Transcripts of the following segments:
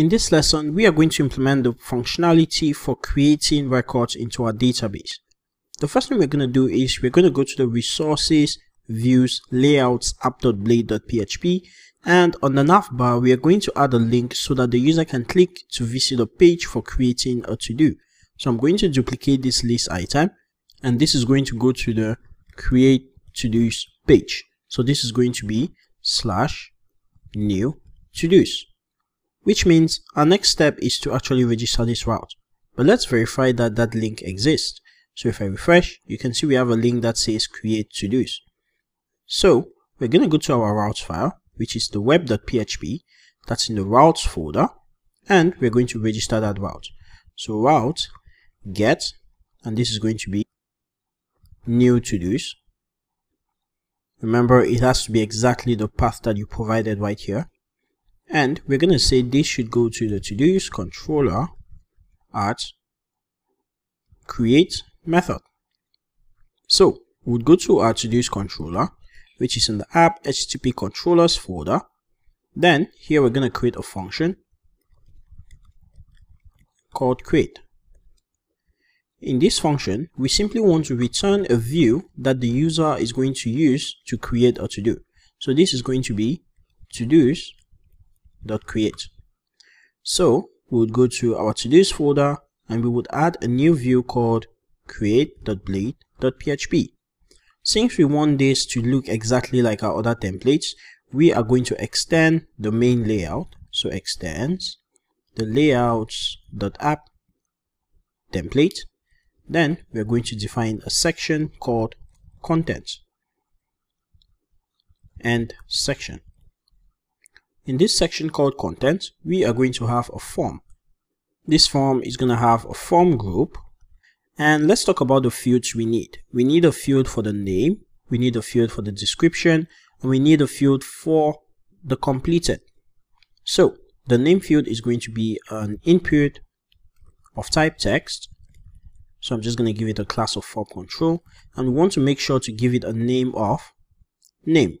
In this lesson, we are going to implement the functionality for creating records into our database. The first thing we're going to do is we're going to go to the resources, views, layouts, app.blade.php and on the navbar, we are going to add a link so that the user can click to visit a page for creating a to-do. So I'm going to duplicate this list item and this is going to go to the create to-dos page. So this is going to be slash new to-dos which means our next step is to actually register this route. But let's verify that that link exists. So if I refresh, you can see we have a link that says create to-dos. So we're going to go to our routes file, which is the web.php that's in the routes folder, and we're going to register that route. So route get, and this is going to be new to-dos. Remember, it has to be exactly the path that you provided right here and we're going to say this should go to the to-dos controller at create method. So we'll go to our to-dos controller which is in the app http controllers folder. Then here we're going to create a function called create. In this function, we simply want to return a view that the user is going to use to create a to-do. So this is going to be to-dos create. So we would go to our to-dos folder and we would add a new view called create.blade.php. Since we want this to look exactly like our other templates, we are going to extend the main layout. So extends the layouts.app template. Then we're going to define a section called content and section. In this section called content, we are going to have a form. This form is going to have a form group. And let's talk about the fields we need. We need a field for the name, we need a field for the description, and we need a field for the completed. So the name field is going to be an input of type text. So I'm just going to give it a class of form control and we want to make sure to give it a name of name.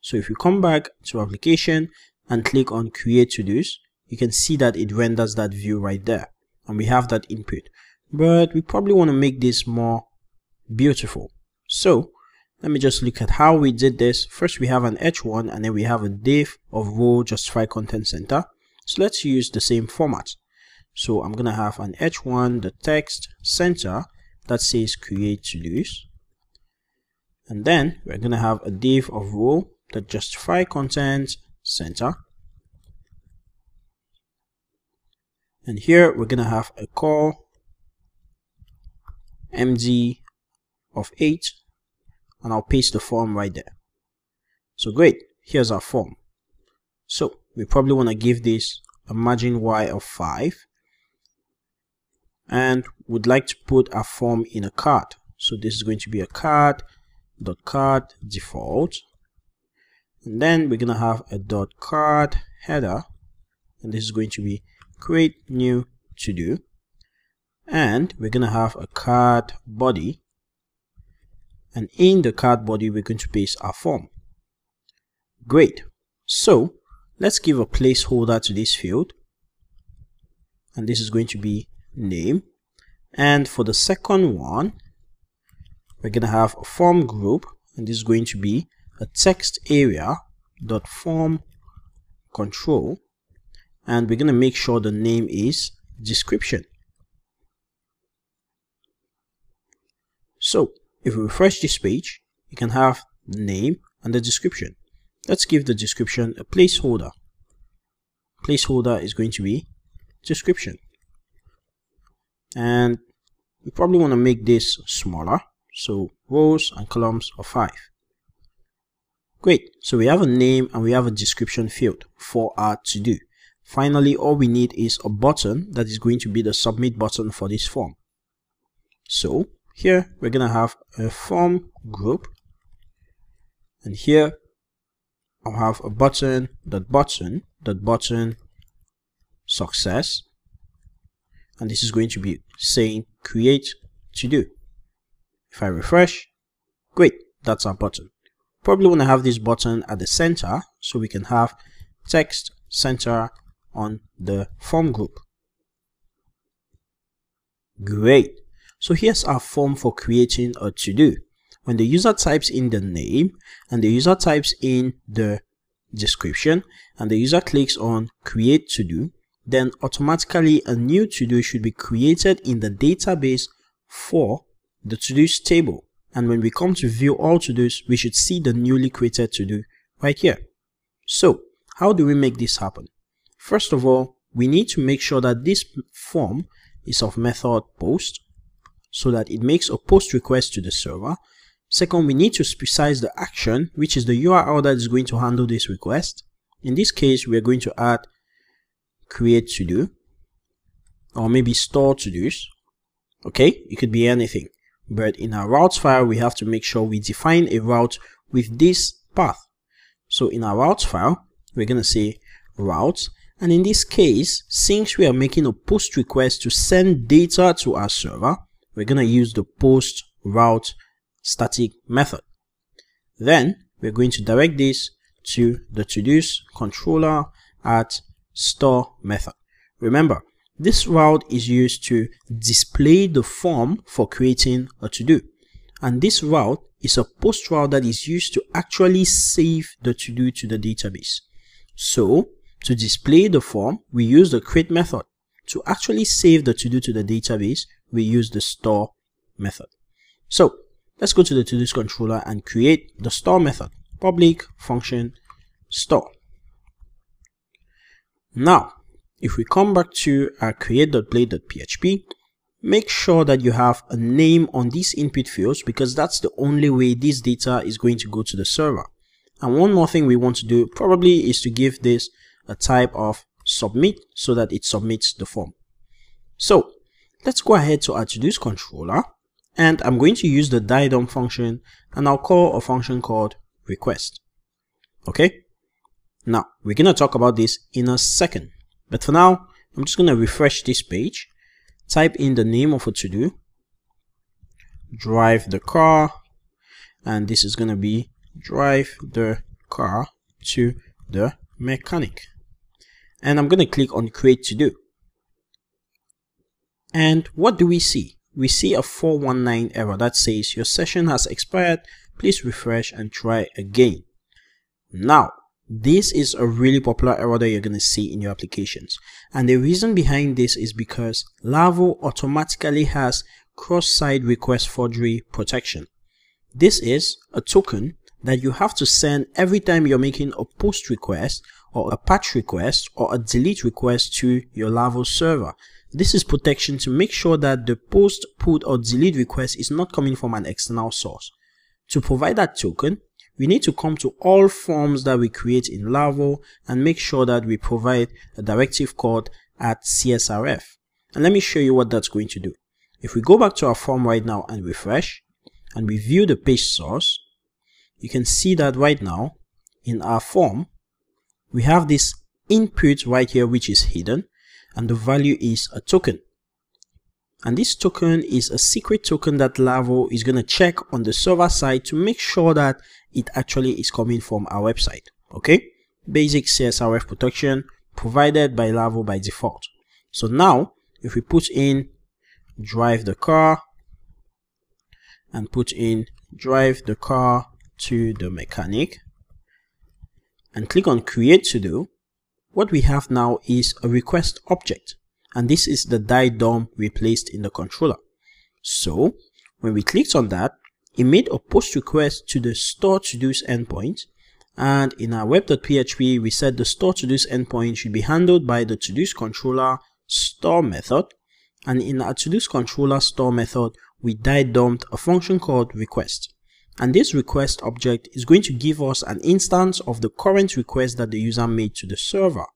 So if we come back to application and click on create to-dos, you can see that it renders that view right there. And we have that input. But we probably want to make this more beautiful. So let me just look at how we did this. First, we have an h1 and then we have a div of row justify content center. So let's use the same format. So I'm going to have an h1, the text center that says create to-dos. And then we're going to have a div of row that justify content center. And here we're going to have a col md of 8 and I'll paste the form right there. So great, here's our form. So we probably want to give this a margin y of 5 and would like to put our form in a card. So this is going to be a card dot card default and then we're gonna have a dot card header. And this is going to be create new to do. And we're gonna have a card body. And in the card body we're going to paste our form. Great. So let's give a placeholder to this field. And this is going to be name. And for the second one we're gonna have a form group. And this is going to be a text area dot form control and we're going to make sure the name is description. So if we refresh this page you can have the name and the description. Let's give the description a placeholder. Placeholder is going to be description. And we probably want to make this smaller so rows and columns of 5 Great, so we have a name and we have a description field for our to do. Finally, all we need is a button that is going to be the submit button for this form. So here we're going to have a form group and here I'll have a button dot button dot button success and this is going to be saying create to do. If I refresh, great, that's our button. Probably want to have this button at the center so we can have text center on the form group. Great. So here's our form for creating a to-do. When the user types in the name and the user types in the description and the user clicks on create to-do, then automatically a new to-do should be created in the database for the to-dos table. And when we come to view all to-dos, we should see the newly created to-do right here. So how do we make this happen? First of all, we need to make sure that this form is of method post so that it makes a post request to the server. Second, we need to specify the action, which is the URL that is going to handle this request. In this case, we are going to add create to do or maybe store to do's. Okay, it could be anything. But in our routes file, we have to make sure we define a route with this path. So in our routes file, we're going to say routes. And in this case, since we are making a post request to send data to our server, we're going to use the post route static method. Then we're going to direct this to the to-dos controller at store method. Remember, this route is used to display the form for creating a to-do. And this route is a post route that is used to actually save the to-do to the database. So, to display the form, we use the create method. To actually save the to-do to the database, we use the store method. So, let's go to the to-dos controller and create the store method. Public function store. Now, if we come back to our create.blade.php, make sure that you have a name on these input fields because that's the only way this data is going to go to the server. And one more thing we want to do probably is to give this a type of submit so that it submits the form. So let's go ahead to our to-dos controller and I'm going to use the DIDOM function and I'll call a function called request. Okay. Now, we're going to talk about this in a second. But for now, I'm just going to refresh this page, type in the name of a to-do, drive the car, and this is going to be drive the car to the mechanic. And I'm going to click on create to-do. And what do we see? We see a 419 error that says your session has expired. Please refresh and try again. Now, this is a really popular error that you're going to see in your applications. And the reason behind this is because Laravel automatically has cross-site request forgery protection. This is a token that you have to send every time you're making a post request or a patch request or a delete request to your Laravel server. This is protection to make sure that the post, put or delete request is not coming from an external source. To provide that token, we need to come to all forms that we create in Laravel and make sure that we provide a directive called at CSRF. And let me show you what that's going to do. If we go back to our form right now and refresh and we view the page source, you can see that right now in our form, we have this input right here which is hidden and the value is a token. And this token is a secret token that Laravel is going to check on the server side to make sure that it actually is coming from our website. Okay. Basic CSRF protection provided by Laravel by default. So now if we put in drive the car and put in drive the car to the mechanic and click on create to do, what we have now is a request object and this is the DIDOM we placed in the controller. So when we clicked on that, it made a post request to the store to-dos endpoint and in our web.php we said the store to-dos endpoint should be handled by the to-dos controller store method and in our to-dos controller store method we DIDOMed a function called request and this request object is going to give us an instance of the current request that the user made to the server.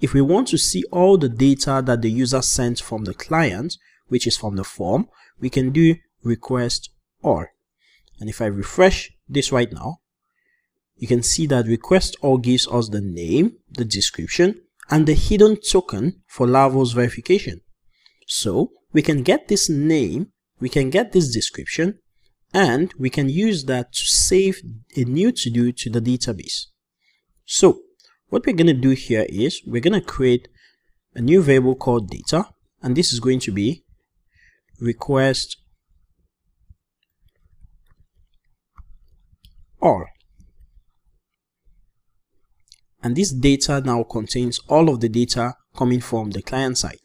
If we want to see all the data that the user sent from the client, which is from the form, we can do request all. And if I refresh this right now, you can see that request all gives us the name, the description, and the hidden token for Laravel's verification. So we can get this name, we can get this description, and we can use that to save a new to-do to the database. So what we're going to do here is we're going to create a new variable called data and this is going to be request all. And this data now contains all of the data coming from the client side.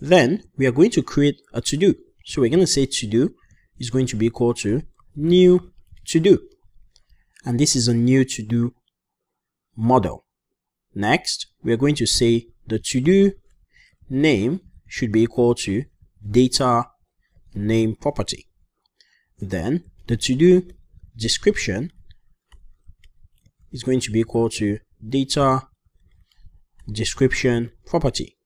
Then we are going to create a to-do. So we're going to say to-do is going to be equal to new to-do. And this is a new to-do model next we are going to say the to-do name should be equal to data name property then the to-do description is going to be equal to data description property.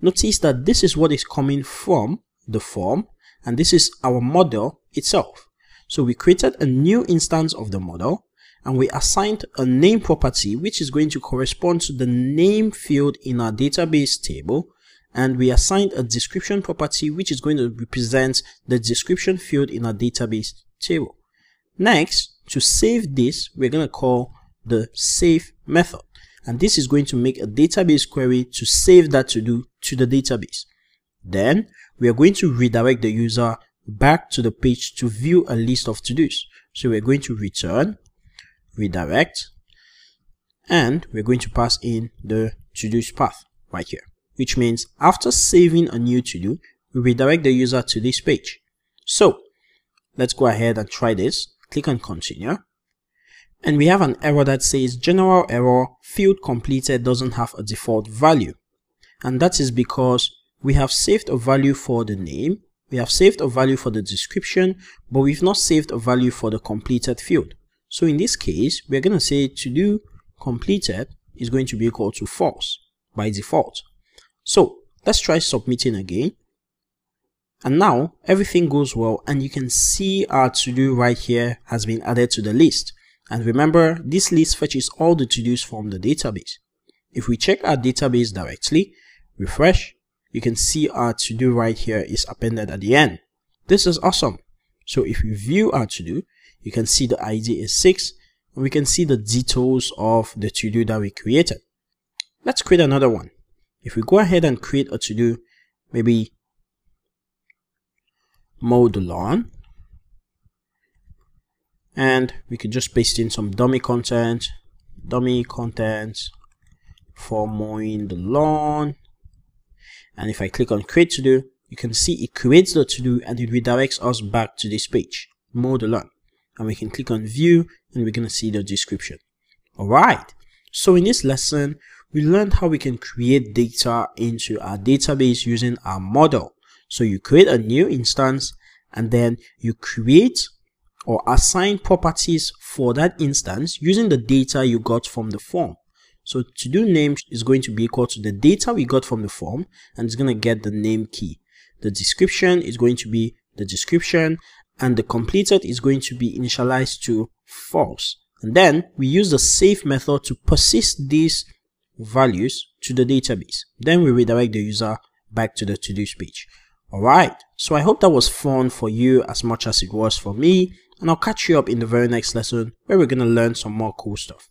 Notice that this is what is coming from the form and this is our model itself. So we created a new instance of the model and we assigned a name property which is going to correspond to the name field in our database table and we assigned a description property which is going to represent the description field in our database table. Next, to save this, we're going to call the save method. And this is going to make a database query to save that to do to the database. Then we are going to redirect the user back to the page to view a list of to-dos. So we're going to return, redirect, and we're going to pass in the to-dos path right here, which means after saving a new to-do, we redirect the user to this page. So let's go ahead and try this. Click on continue and we have an error that says general error field completed doesn't have a default value. And that is because we have saved a value for the name, we have saved a value for the description, but we've not saved a value for the completed field. So in this case, we're going to say to do completed is going to be equal to false by default. So let's try submitting again. And now everything goes well and you can see our to do right here has been added to the list. And remember, this list fetches all the to-dos from the database. If we check our database directly, refresh, you can see our to-do right here is appended at the end. This is awesome. So if we view our to-do, you can see the ID is 6, and we can see the details of the to-do that we created. Let's create another one. If we go ahead and create a to-do, maybe mow the lawn, and we could just paste in some dummy content dummy content for mowing the lawn and if I click on create to do you can see it creates the to do and it redirects us back to this page mow the lawn and we can click on view and we're going to see the description alright so in this lesson we learned how we can create data into our database using our model so you create a new instance and then you create or assign properties for that instance using the data you got from the form. So to do name is going to be equal to the data we got from the form and it's going to get the name key. The description is going to be the description and the completed is going to be initialized to false. And then we use the save method to persist these values to the database. Then we redirect the user back to the to-do page. Alright, so I hope that was fun for you as much as it was for me and I'll catch you up in the very next lesson where we're going to learn some more cool stuff.